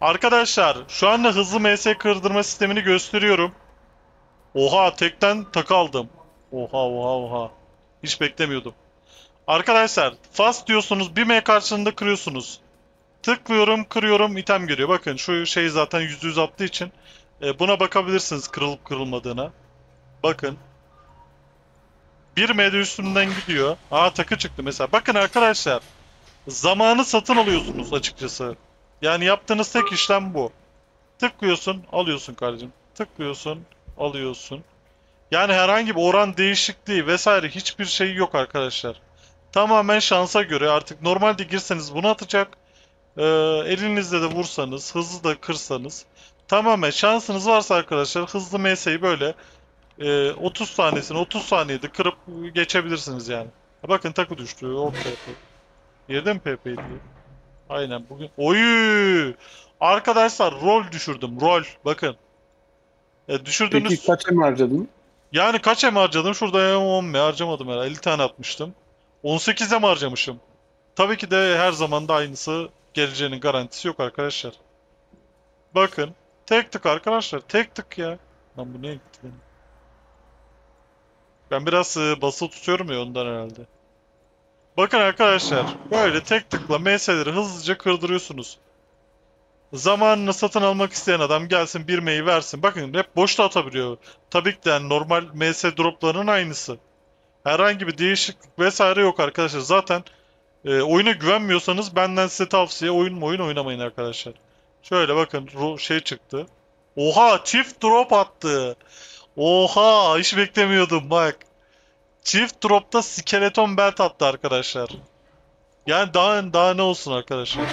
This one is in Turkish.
Arkadaşlar şu anda hızlı MS kırdırma sistemini gösteriyorum. Oha tekten takı aldım. Oha oha oha. Hiç beklemiyordum. Arkadaşlar fast diyorsunuz bir M karşılığında kırıyorsunuz. Tıklıyorum kırıyorum item geliyor. Bakın şu şey zaten %100 attığı için e, buna bakabilirsiniz kırılıp kırılmadığına. Bakın. 1 M'de üstünden gidiyor. Aa takı çıktı mesela. Bakın arkadaşlar. Zamanı satın alıyorsunuz açıkçası. Yani yaptığınız tek işlem bu. Tıklıyorsun, alıyorsun kardeşim. Tıklıyorsun, alıyorsun. Yani herhangi bir oran değişikliği vesaire hiçbir şey yok arkadaşlar. Tamamen şansa göre artık normalde girseniz bunu atacak. Ee, elinizle de vursanız, hızlı da kırsanız. Tamamen şansınız varsa arkadaşlar hızlı MS'yi böyle e, 30 tanesini 30 saniyede kırıp geçebilirsiniz yani. Bakın takı düştü. Hop. Yerde mi PP'ydi? Aynen bugün. Oy! Arkadaşlar rol düşürdüm. Rol. Bakın. E, düşürdüğünüz... Peki kaç em harcadın? Yani kaç em harcadım? Şurada 10 mi harcamadım herhalde. 50 tane atmıştım. 18 em harcamışım. Tabii ki de her zaman da aynısı geleceğinin garantisi yok arkadaşlar. Bakın. Tek tık arkadaşlar. Tek tık ya. Lan bu neye gitti benim? Ben biraz e, basılı tutuyorum ya ondan herhalde. Bakın arkadaşlar. Böyle tek tıkla MS'leri hızlıca kırdırıyorsunuz. Zamanını satın almak isteyen adam gelsin bir M'yi versin. Bakın hep boşta atabiliyor. Tabii ki de yani normal MS droplarının aynısı. Herhangi bir değişiklik vesaire yok arkadaşlar. Zaten e, oyuna güvenmiyorsanız benden size tavsiye oyun oyun oynamayın arkadaşlar. Şöyle bakın şey çıktı. Oha çift drop attı. Oha hiç beklemiyordum bak. Çift dropta skeleton belt attı arkadaşlar. Yani daha daha ne olsun arkadaşlar.